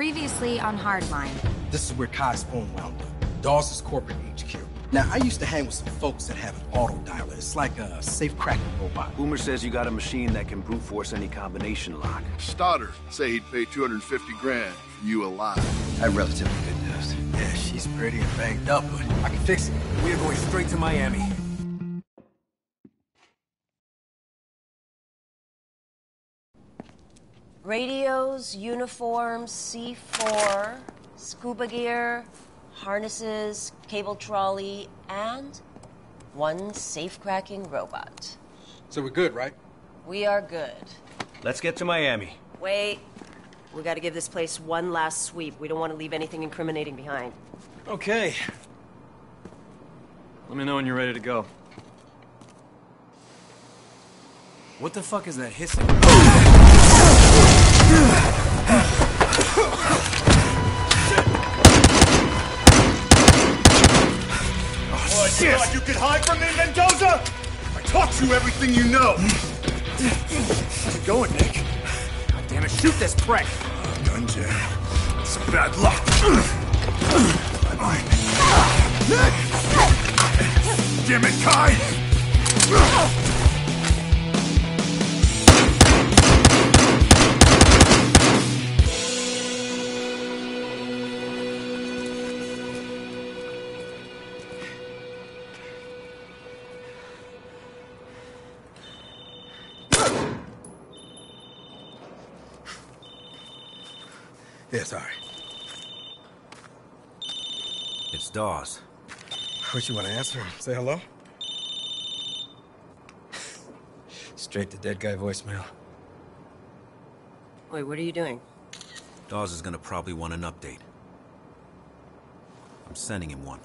Previously on Hardline. This is where Khai's phone wound up. Dawes' corporate HQ. Now, I used to hang with some folks that have an auto dialer. It's like a safe cracking robot. Boomer says you got a machine that can brute force any combination lock. Stoddard say he'd pay 250 grand for you alive. That relatively good news. Yeah, she's pretty and banged up, but I can fix it. We are going straight to Miami. Radios, uniforms, C4, scuba gear, harnesses, cable trolley, and one safe-cracking robot. So we're good, right? We are good. Let's get to Miami. Wait. We gotta give this place one last sweep. We don't want to leave anything incriminating behind. Okay. Let me know when you're ready to go. What the fuck is that hissing? What, you thought you could hide from me, Mendoza? I taught you everything you know. How's it going, Nick? God damn it, shoot this prick! Gun jam. Some bad luck. Mine. Damn it, Khai! Yeah, sorry. It's Dawes. What you want to answer? Say hello? Straight to dead guy voicemail. Wait, what are you doing? Dawes is gonna probably want an update. I'm sending him one.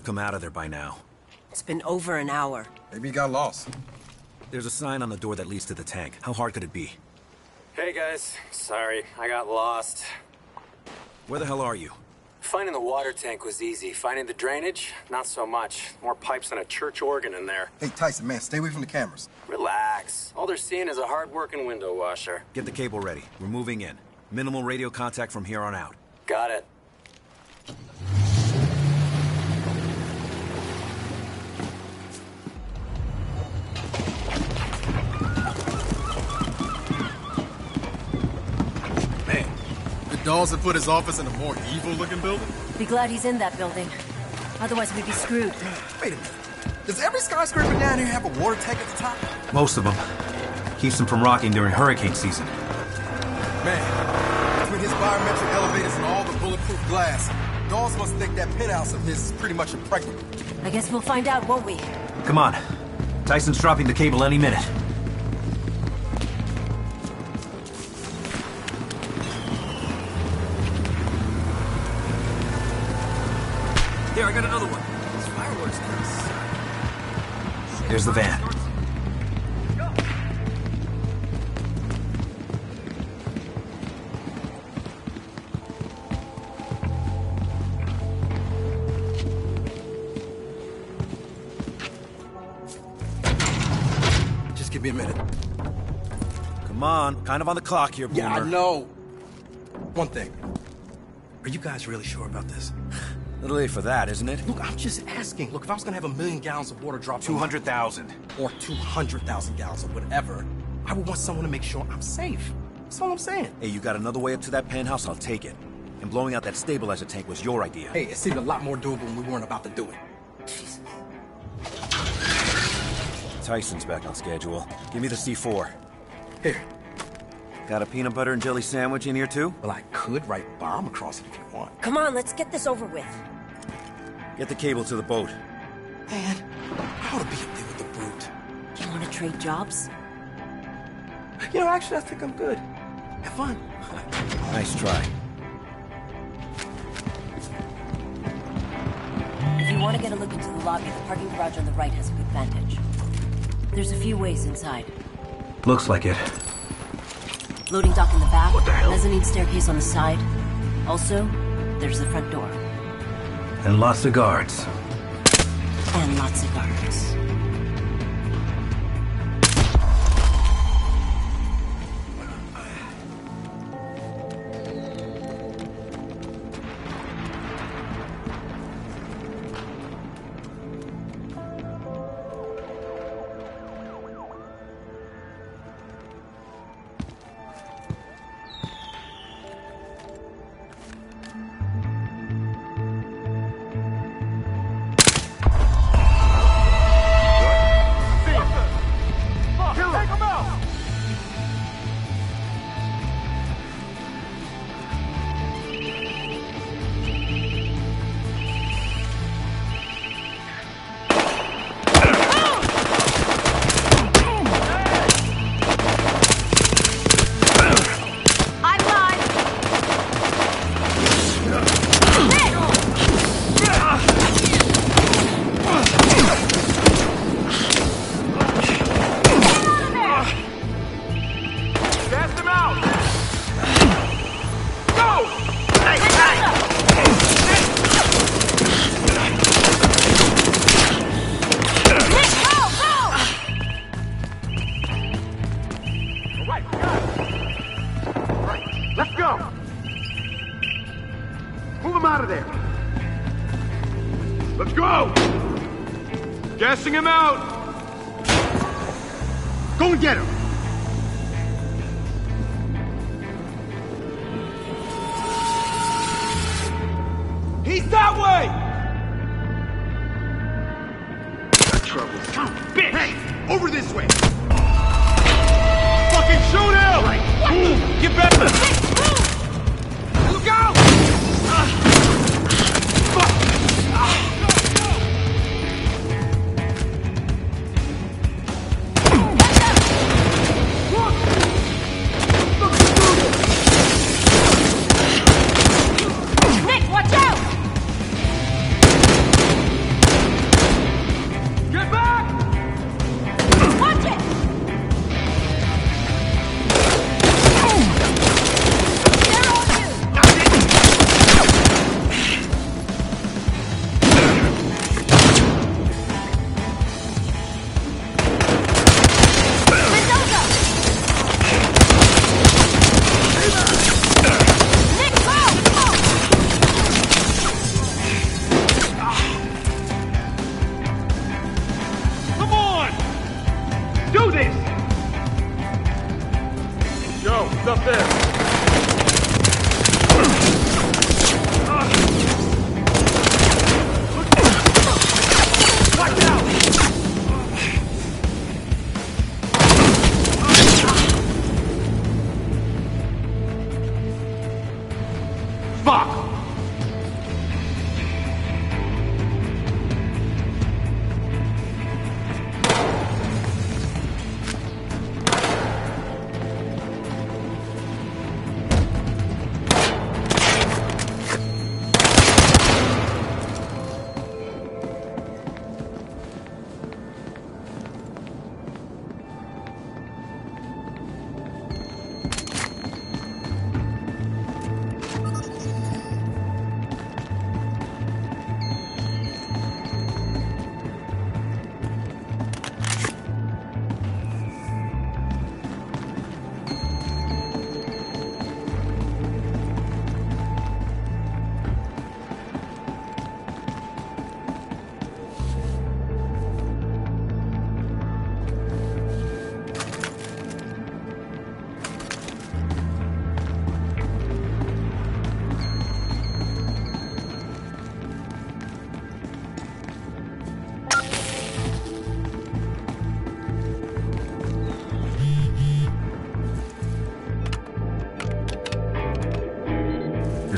Have come out of there by now. It's been over an hour. Maybe he got lost. There's a sign on the door that leads to the tank. How hard could it be? Hey guys, sorry, I got lost. Where the hell are you? Finding the water tank was easy. Finding the drainage, not so much. More pipes than a church organ in there. Hey, Tyson, man, stay away from the cameras. Relax. All they're seeing is a hard-working window washer. Get the cable ready. We're moving in. Minimal radio contact from here on out. Got it. Dawes have put his office in a more evil-looking building? Be glad he's in that building. Otherwise, we'd be screwed. Wait a minute. Does every skyscraper down here have a water tank at the top? Most of them. Keeps them from rocking during hurricane season. Man, between his biometric elevators and all the bulletproof glass, Dawes must think that penthouse of his is pretty much impregnable. I guess we'll find out, won't we? Come on. Tyson's dropping the cable any minute. Here, I got another one. These fireworks nice. There's the van. Just give me a minute. Come on. Kind of on the clock here, Boomer. Yeah, I know. One thing. Are you guys really sure about this? Little late for that, isn't it? Look, I'm just asking. Look, if I was gonna have a million gallons of water dropped 200,000. or 200,000 gallons or whatever, I would want someone to make sure I'm safe. That's all I'm saying. Hey, you got another way up to that penthouse? I'll take it. And blowing out that stabilizer tank was your idea. Hey, it seemed a lot more doable when we weren't about to do it. Jesus. Tyson's back on schedule. Give me the C4. Here. Got a peanut butter and jelly sandwich in here, too? Well, I could write bomb across it if you want. Come on, let's get this over with. Get the cable to the boat. Man, I ought to be up there with the brute. You want to trade jobs? You know, actually, I think I'm good. Have fun. Nice try. If you want to get a look into the lobby, the parking garage on the right has a good vantage. There's a few ways inside. Looks like it. Loading dock in the back, What the hell? mezzanine staircase on the side. Also, there's the front door. And lots of guards. And lots of guards.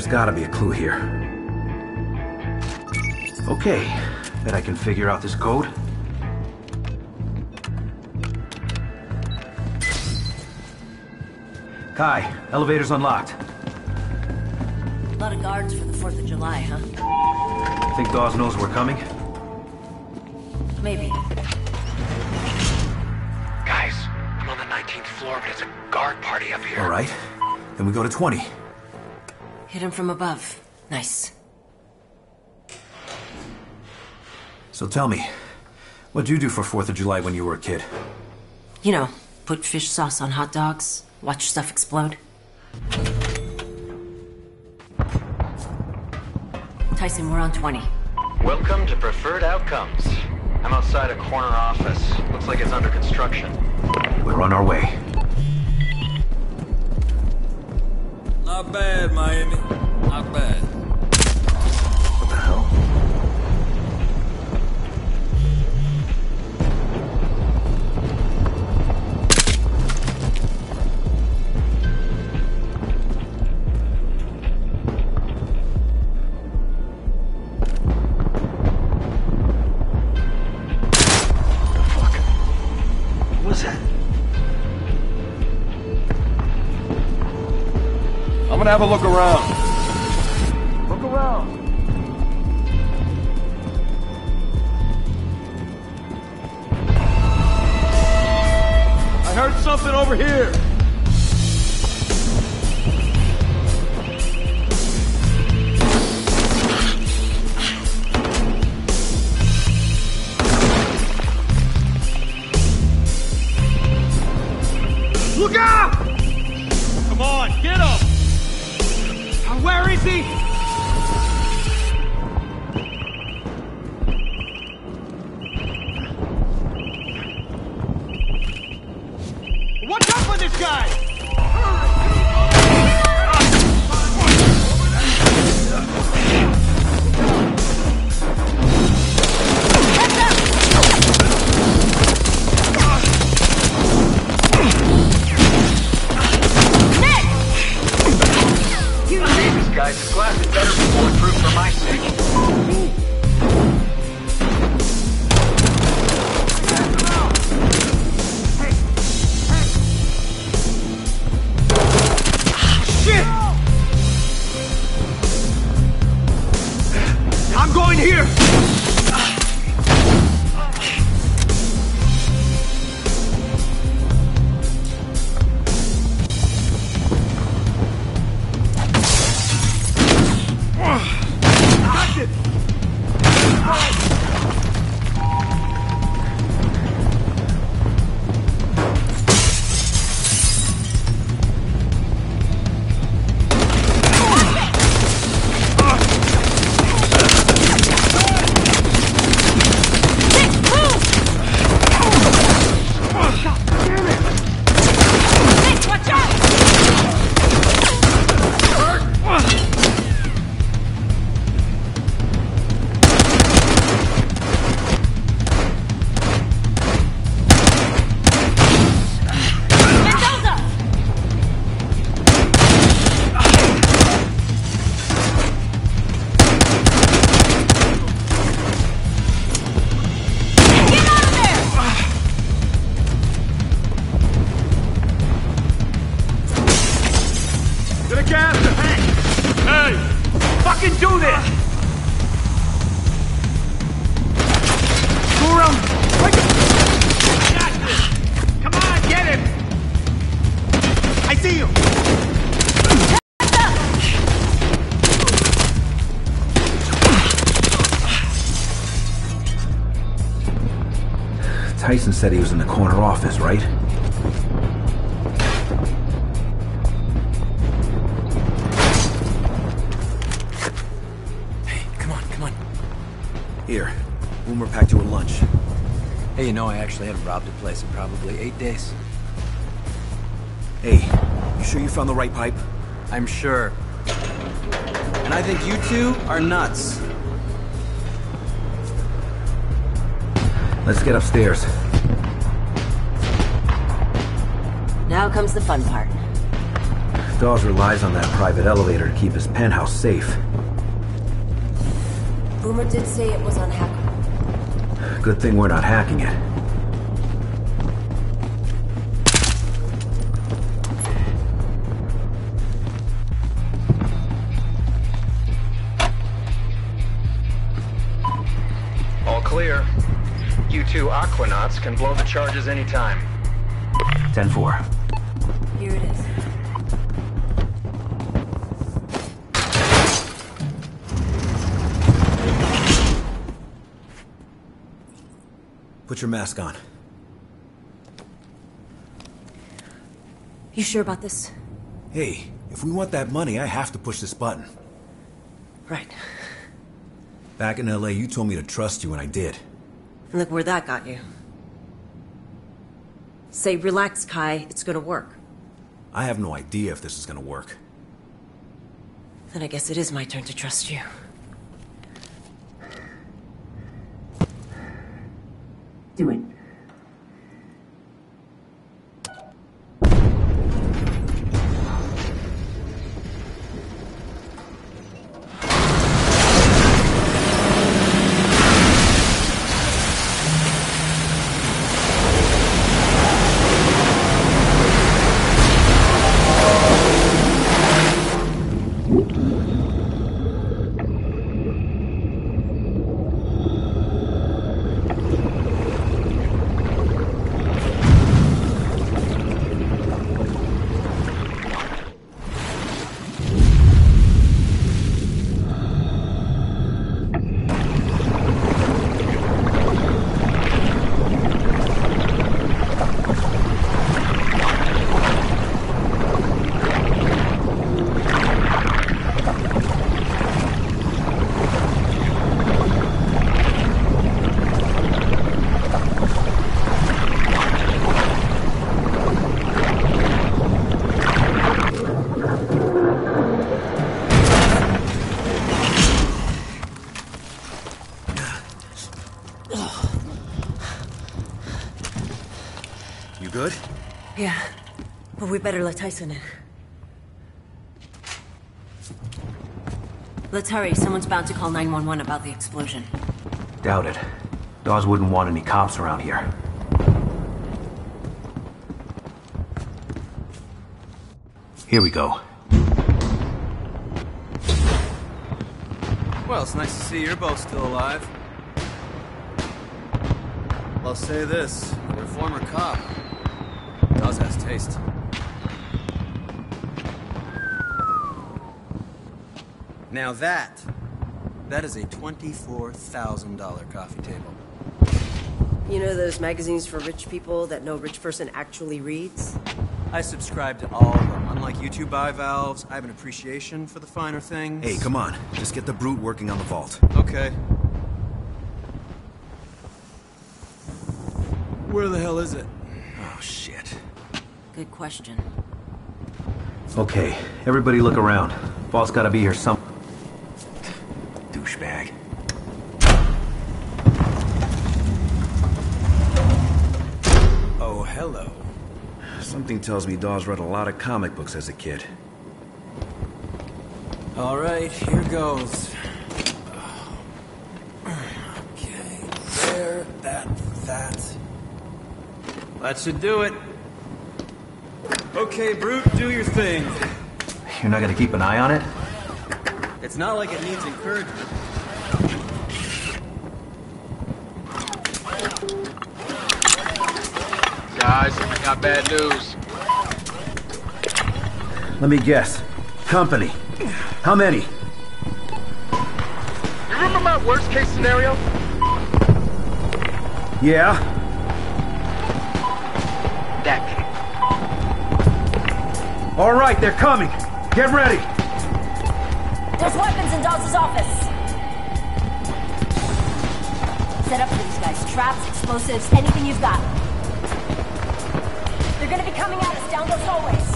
There's gotta be a clue here. Okay, bet I can figure out this code. Khai, elevator's unlocked. A lot of guards for the 4th of July, huh? Think Dawes knows we're coming? Maybe. Guys, I'm on the 19th floor, but it's a guard party up here. All right. Then we go to 20. Hit him from above. Nice. So tell me, what'd you do for 4th of July when you were a kid? You know, put fish sauce on hot dogs, watch stuff explode. Tyson, we're on 20. Welcome to Preferred Outcomes. I'm outside a corner office. Looks like it's under construction. We're on our way. Not bad, Miami. Not bad. Gonna have a look around. Look around. I heard something over here. Tyson said he was in the corner office, right? Hey, come on, come on. Here, Boomer packed you a lunch. Hey, you know, I actually haven't robbed a place in probably eight days. Hey, you sure you found the right pipe? I'm sure. And I think you two are nuts. Let's get upstairs. Now comes the fun part. Dawes relies on that private elevator to keep his penthouse safe. Boomer did say it was unhackable. Good thing we're not hacking it. All clear. You two Aquanauts can blow the charges anytime. 10-4. Here it is. Put your mask on. You sure about this? Hey, if we want that money, I have to push this button. Right. Back in LA, you told me to trust you, and I did. And look where that got you. Say, relax, Khai. It's gonna work. I have no idea if this is gonna work. Then I guess it is my turn to trust you. Better let Tyson in. Let's hurry. Someone's bound to call 911 about the explosion. Doubt it. Dawes wouldn't want any cops around here. Here we go. Well, it's nice to see you're both still alive. I'll say this, you're a former cop. Dawes has taste. Now that, that is a $24,000 coffee table. You know those magazines for rich people that no rich person actually reads? I subscribe to all of them. Unlike you two bivalves, I have an appreciation for the finer things. Hey, come on. Just get the brute working on the vault. Okay. Where the hell is it? Oh, shit. Good question. Okay, everybody look around. Vault's gotta be here some... Douchebag. Oh, hello. Something tells me Dawes read a lot of comic books as a kid. All right, here goes. Okay, there, that, that. That should do it. Okay, Brute, do your thing. You're not gonna keep an eye on it? It's not like it needs encouragement. Guys, I got bad news. Let me guess. Company. How many? You remember my worst case scenario? Yeah? That kid. All right, they're coming. Get ready. There's weapons in Dawes' office. Set up for these guys. Traps, explosives, anything you've got. Gonna be coming at us down those hallways.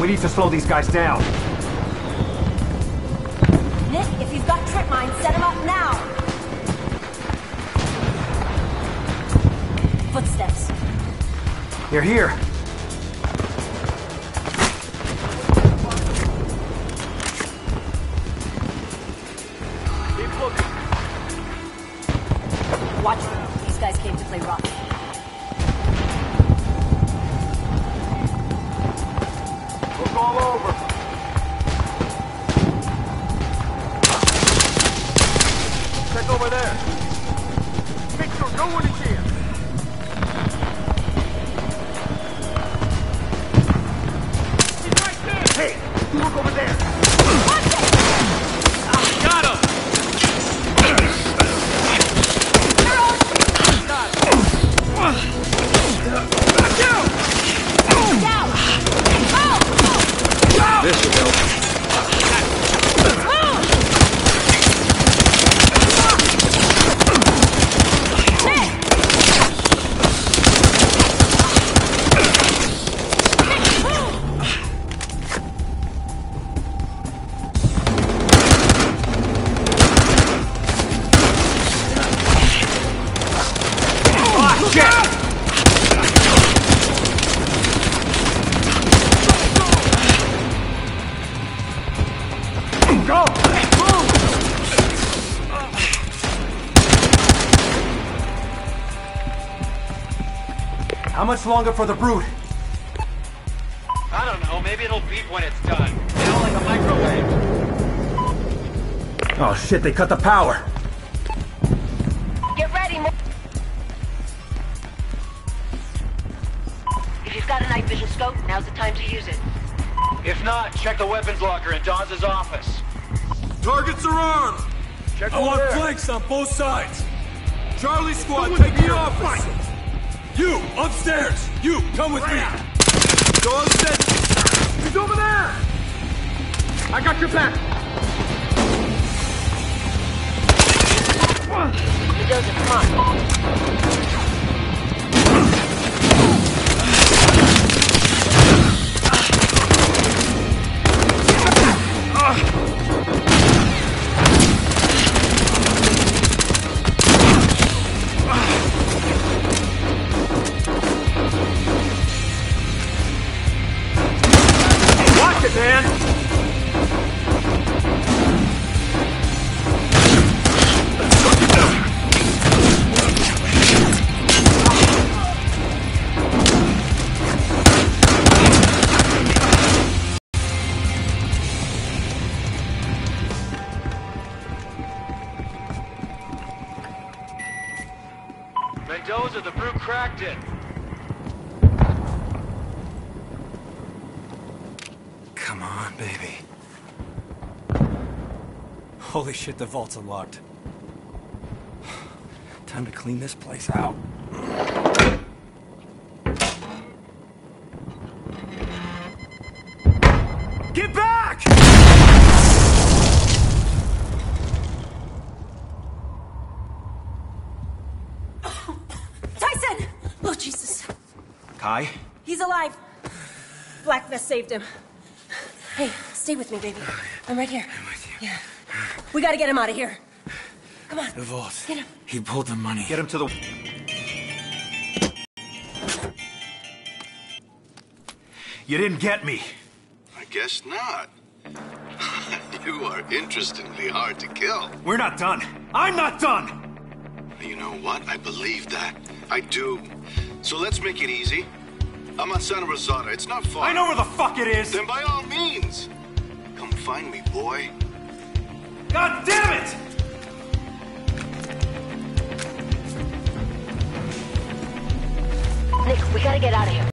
We need to slow these guys down. Nick, if you've got trip mines, set them up now. Footsteps. They're here. Look over there! Longer for the brute? I don't know, maybe it'll beep when it's done. You know, like a microwave. Oh shit, they cut the power. Get ready, Mo- If you've got a night vision scope, now's the time to use it. If not, check the weapons locker in Dawes' office. Targets are armed! Check I want there. flanks on both sides! Charlie squad, take the office! You, upstairs! You, come with me! Dawes said... He's over there! I got your back! Mendoza, come on. Shit, the vault's unlocked. Time to clean this place out. Get back! Tyson! Oh, Jesus. Khai? He's alive. Black Vest saved him. Hey, stay with me, baby. I'm right here. I'm with you. Yeah. We gotta get him out of here. Come on. The vault. Get him. He pulled the money. Get him to the... You didn't get me. I guess not. you are interestingly hard to kill. We're not done. I'm not done! You know what? I believe that. I do. So let's make it easy. I'm on Santa Rosada. It's not far. I know where the fuck it is! Then by all means, come find me, boy. God damn it! Nick, we gotta get out of here.